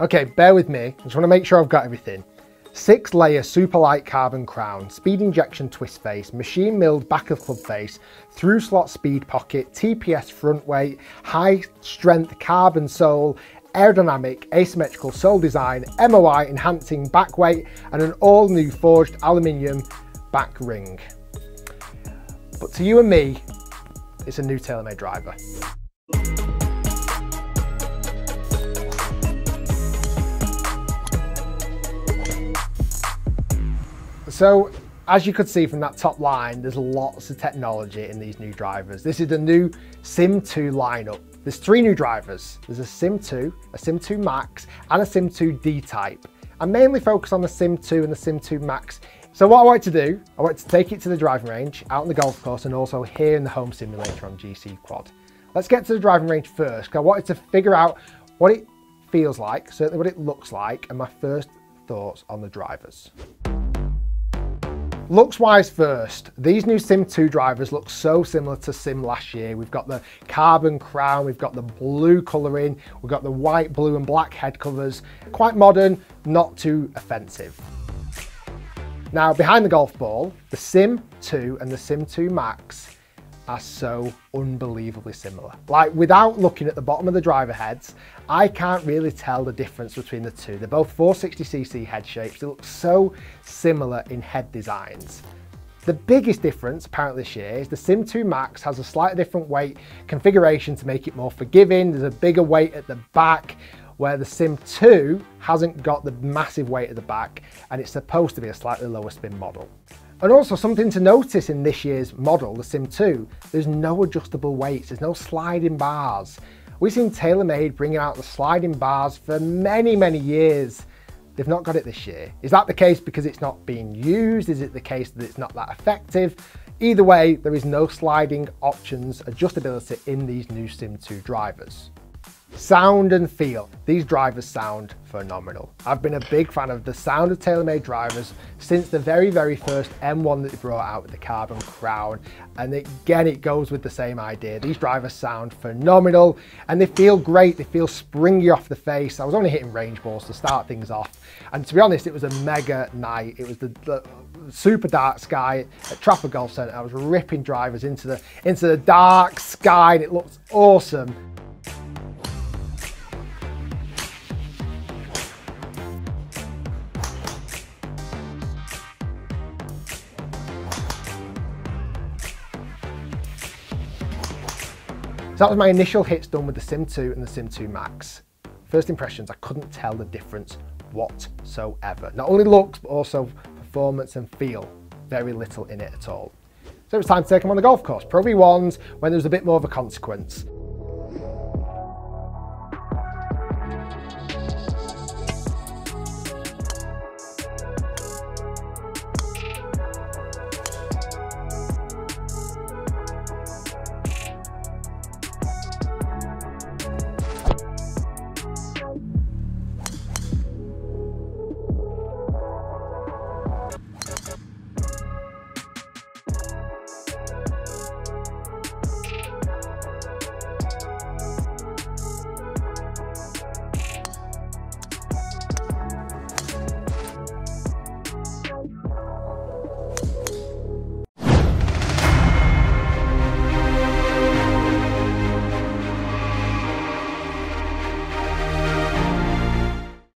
Okay, bear with me. I just want to make sure I've got everything. Six layer super light carbon crown, speed injection twist face, machine milled back of club face, through slot speed pocket, TPS front weight, high strength carbon sole, aerodynamic asymmetrical sole design, MOI enhancing back weight and an all new forged aluminium back ring. But to you and me, it's a new TaylorMade driver. So as you could see from that top line, there's lots of technology in these new drivers. This is the new Sim 2 lineup. There's three new drivers. There's a Sim 2, a Sim 2 Max, and a Sim 2 D-Type. I mainly focus on the Sim 2 and the Sim 2 Max. So what I want to do, I want to take it to the driving range, out on the golf course, and also here in the home simulator on GC Quad. Let's get to the driving range first, because I wanted to figure out what it feels like, certainly what it looks like, and my first thoughts on the drivers. Looks wise first, these new Sim 2 drivers look so similar to Sim last year. We've got the carbon crown, we've got the blue colouring, we've got the white, blue and black head covers. Quite modern, not too offensive. Now behind the golf ball, the Sim 2 and the Sim 2 Max are so unbelievably similar. Like without looking at the bottom of the driver heads, I can't really tell the difference between the two. They're both 460cc head shapes. They look so similar in head designs. The biggest difference apparently this year is the Sim 2 Max has a slightly different weight configuration to make it more forgiving. There's a bigger weight at the back where the Sim 2 hasn't got the massive weight at the back and it's supposed to be a slightly lower spin model. And also something to notice in this year's model, the Sim 2, there's no adjustable weights, there's no sliding bars. We've seen TaylorMade bringing out the sliding bars for many, many years. They've not got it this year. Is that the case because it's not being used? Is it the case that it's not that effective? Either way, there is no sliding options adjustability in these new Sim 2 drivers. Sound and feel. These drivers sound phenomenal. I've been a big fan of the sound of TaylorMade drivers since the very, very first M1 that they brought out with the carbon crown. And again, it goes with the same idea. These drivers sound phenomenal and they feel great. They feel springy off the face. I was only hitting range balls to start things off. And to be honest, it was a mega night. It was the, the super dark sky at Trafford Golf Centre. I was ripping drivers into the, into the dark sky and it looked awesome. So that was my initial hits done with the Sim 2 and the Sim 2 Max. First impressions, I couldn't tell the difference whatsoever. Not only looks, but also performance and feel. Very little in it at all. So it was time to take them on the golf course. Pro V1s when there was a bit more of a consequence.